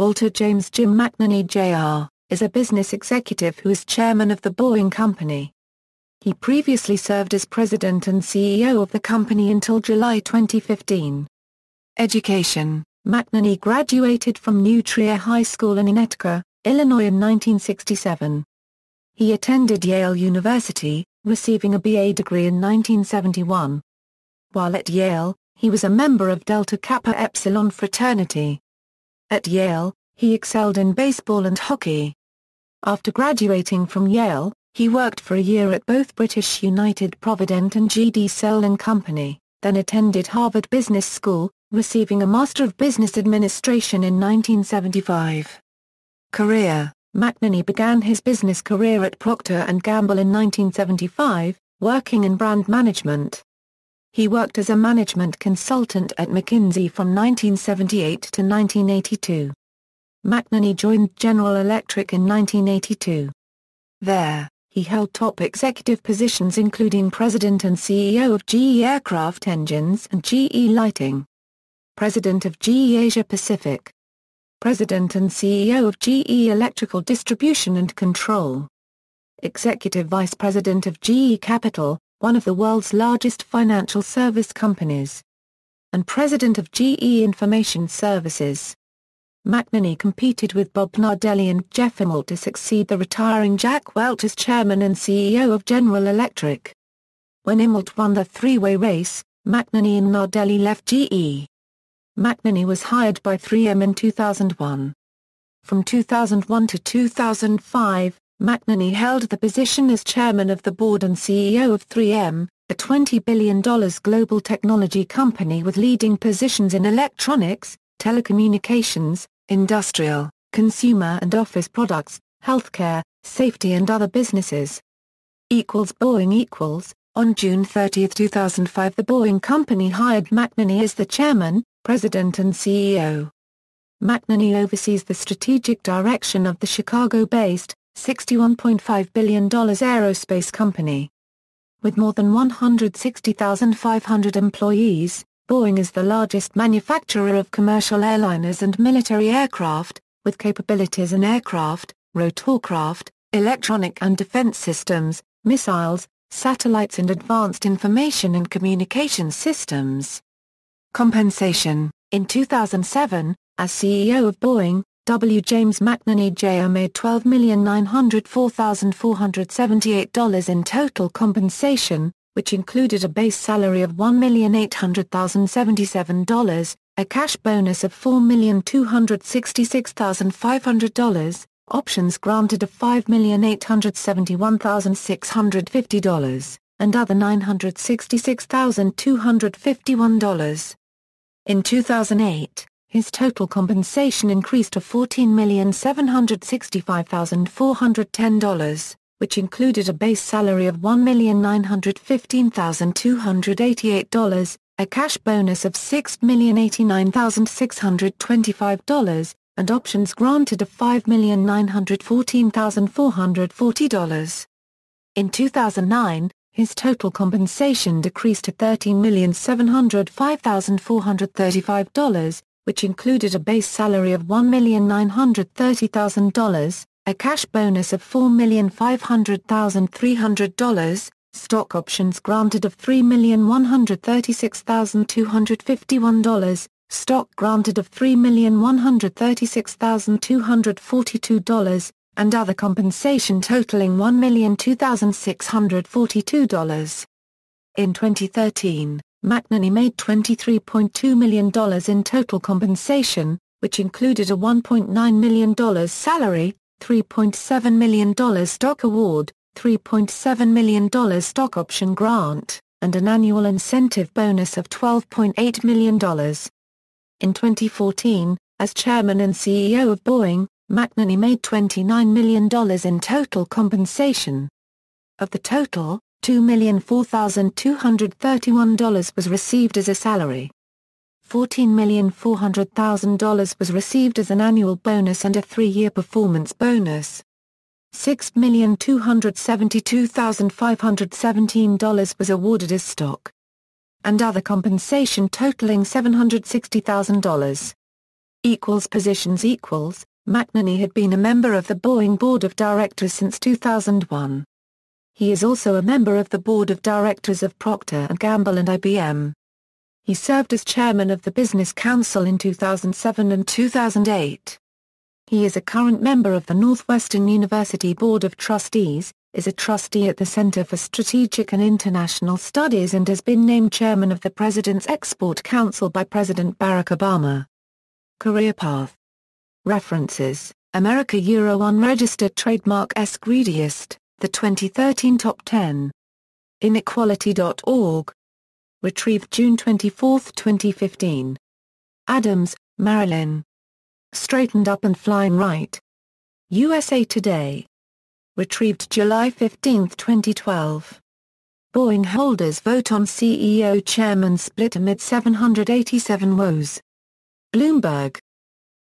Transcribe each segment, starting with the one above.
Walter James Jim McNerney Jr., is a business executive who is chairman of the Boeing Company. He previously served as president and CEO of the company until July 2015. Education McNerney graduated from New Trier High School in Winnetka, Illinois in 1967. He attended Yale University, receiving a BA degree in 1971. While at Yale, he was a member of Delta Kappa Epsilon fraternity. At Yale, he excelled in baseball and hockey. After graduating from Yale, he worked for a year at both British United Provident and G.D. Searle Company, then attended Harvard Business School, receiving a Master of Business Administration in 1975. Career McNerney began his business career at Procter & Gamble in 1975, working in brand management. He worked as a management consultant at McKinsey from 1978 to 1982. McNerney joined General Electric in 1982. There, he held top executive positions including president and CEO of GE Aircraft Engines and GE Lighting. President of GE Asia Pacific. President and CEO of GE Electrical Distribution and Control. Executive Vice President of GE Capital, one of the world's largest financial service companies. And President of GE Information Services. McNerney competed with Bob Nardelli and Jeff Immelt to succeed the retiring Jack Welch as chairman and CEO of General Electric. When Immelt won the three-way race, McNerney and Nardelli left GE. McNerney was hired by 3M in 2001. From 2001 to 2005, McNerney held the position as chairman of the board and CEO of 3M, a $20 billion global technology company with leading positions in electronics, telecommunications, industrial, consumer and office products, healthcare, safety and other businesses. Equals Boeing equals, on June 30, 2005 the Boeing Company hired McNerney as the chairman, President and CEO. McNerney oversees the strategic direction of the Chicago-based, $61.5 billion aerospace company. With more than 160,500 employees, Boeing is the largest manufacturer of commercial airliners and military aircraft, with capabilities in aircraft, rotorcraft, electronic and defense systems, missiles, satellites and advanced information and communication systems. Compensation In 2007, as CEO of Boeing, W. James McNerney Jr. made $12,904,478 in total compensation, which included a base salary of $1,800,077, a cash bonus of $4,266,500, options granted of $5,871,650, and other $966,251. In 2008, his total compensation increased to $14,765,410, which included a base salary of $1,915,288, a cash bonus of $6,089,625, and options granted of $5,914,440. In 2009, his total compensation decreased to $13,705,435, which included a base salary of $1,930,000, a cash bonus of $4,500,300, stock options granted of $3,136,251, stock granted of $3,136,242, and other compensation totaling $1,002,642. In 2013, McNerney made $23.2 million in total compensation, which included a $1.9 million salary, $3.7 million stock award, $3.7 million stock option grant, and an annual incentive bonus of $12.8 million. In 2014, as chairman and CEO of Boeing, McNerney made $29 million in total compensation. Of the total, $2,004,231 was received as a salary. $14,400,000 was received as an annual bonus and a three-year performance bonus. $6,272,517 was awarded as stock. And other compensation totaling $760,000. equals positions equals, McNerney had been a member of the Boeing Board of Directors since 2001. He is also a member of the Board of Directors of Procter & Gamble and IBM. He served as chairman of the Business Council in 2007 and 2008. He is a current member of the Northwestern University Board of Trustees, is a trustee at the Center for Strategic and International Studies and has been named chairman of the President's Export Council by President Barack Obama. Career path References, America Euro Unregistered Trademark S. The 2013 Top 10. Inequality.org. Retrieved June 24, 2015. Adams, Marilyn. Straightened Up and Flying Right. USA Today. Retrieved July 15, 2012. Boeing holders vote on CEO chairman split amid 787 woes. Bloomberg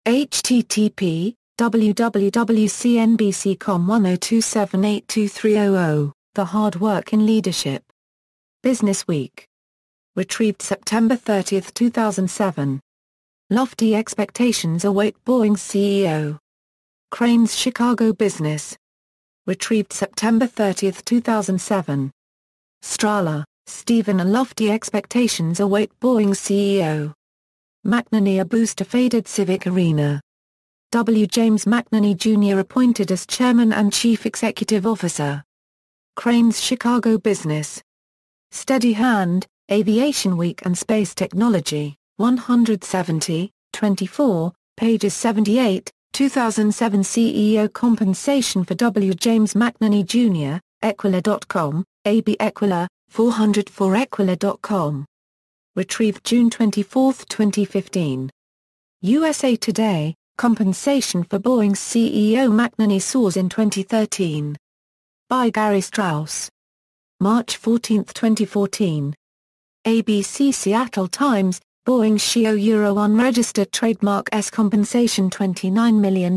http www.cnbc.com 10278230 The Hard Work in Leadership. Business Week. Retrieved September 30, 2007. Lofty expectations await Boeing's CEO. Crain's Chicago Business. Retrieved September 30, 2007. Strahler, Stephen and lofty expectations await Boeing's CEO. McNerney a boost to faded Civic Arena. W. James McNerney Jr. appointed as Chairman and Chief Executive Officer. Crain's Chicago Business. Steady Hand, Aviation Week and Space Technology, 170, 24, pages 78, 2007 CEO Compensation for W. James McNerney Jr., Equila.com, AB Equila, 404 Equila.com retrieved June 24, 2015. USA Today, compensation for Boeing's CEO McNerney soars in 2013. By Gary Strauss. March 14, 2014. ABC Seattle Times, Boeing CEO Euro unregistered trademark S compensation $29 million,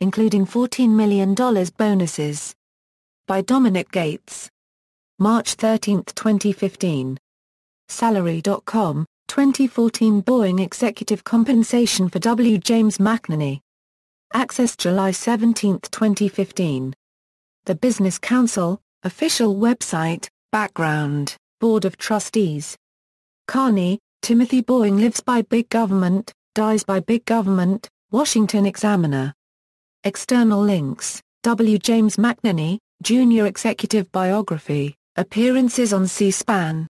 including $14 million bonuses. By Dominic Gates. March 13, 2015. Salary.com, 2014 Boeing Executive Compensation for W. James McNerney. Access July 17, 2015. The Business Council, official website, background, Board of Trustees. Carney, Timothy Boeing lives by big government, dies by big government, Washington Examiner. External links, W. James McNerney, Jr. Executive Biography, appearances on C-SPAN.